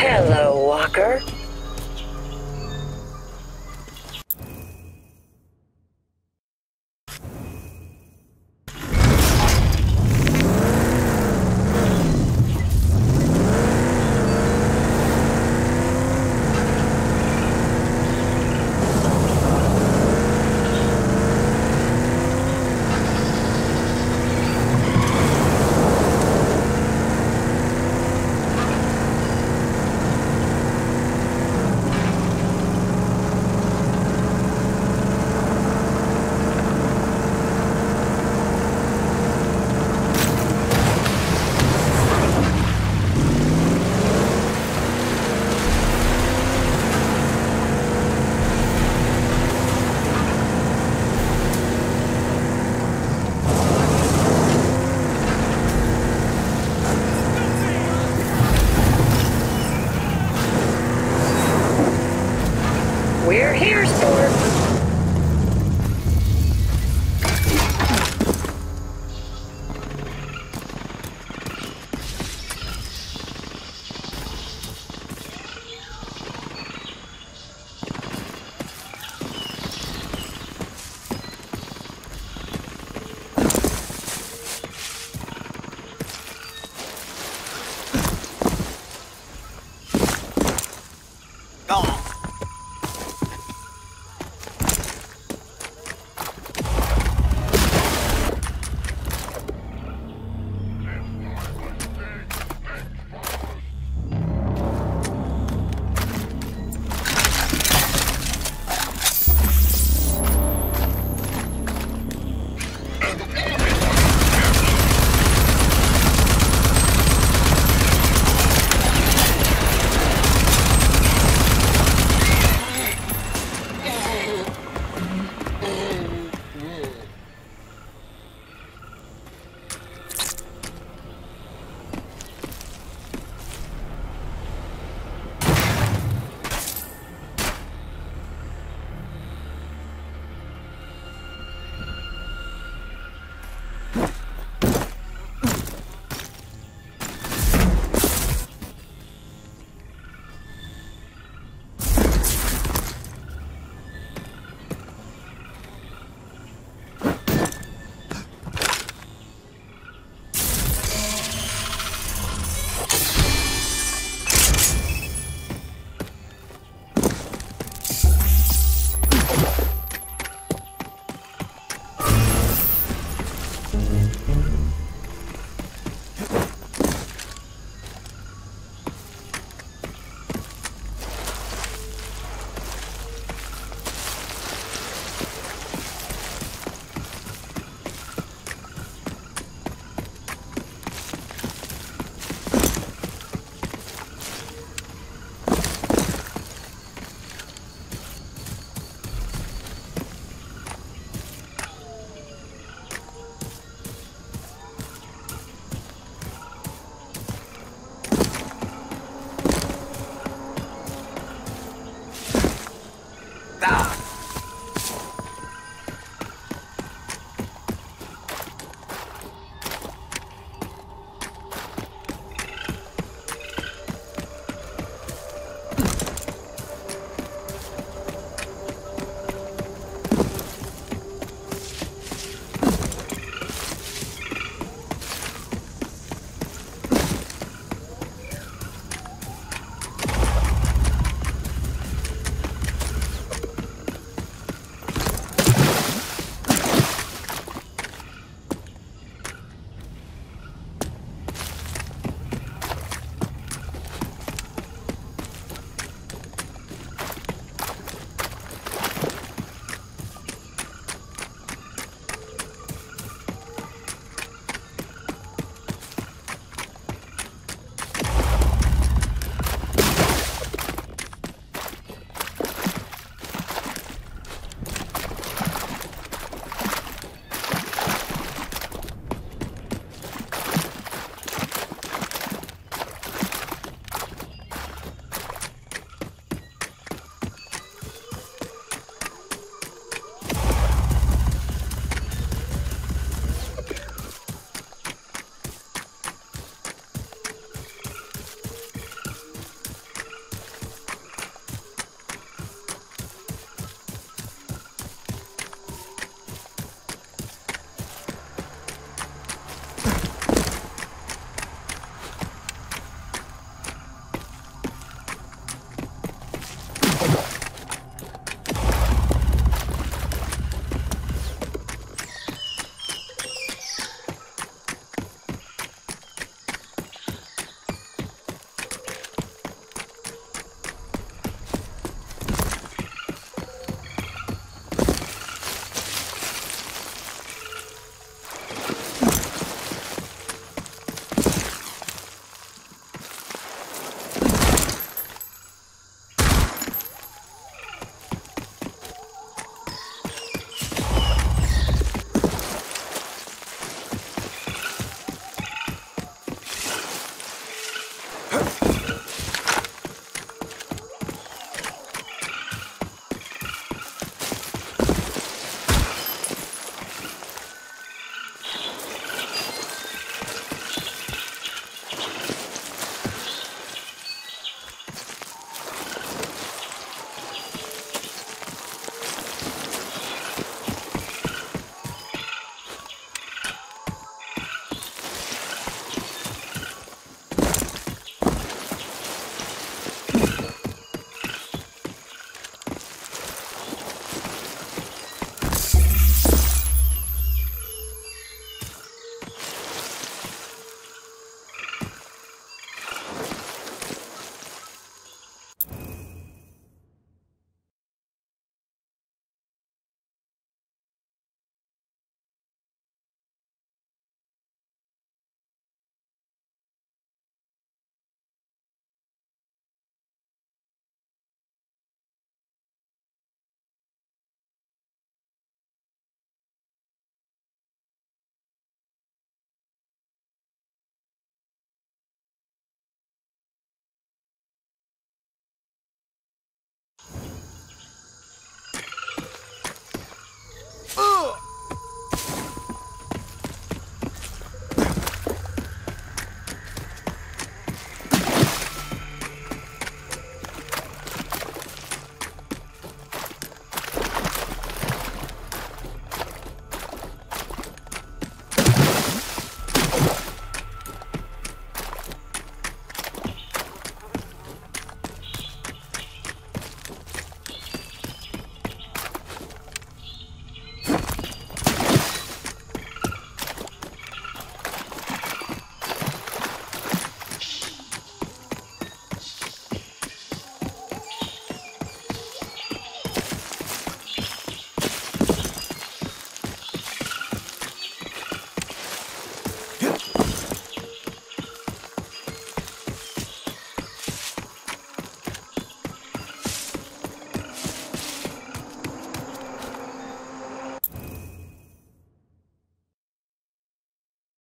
Hello.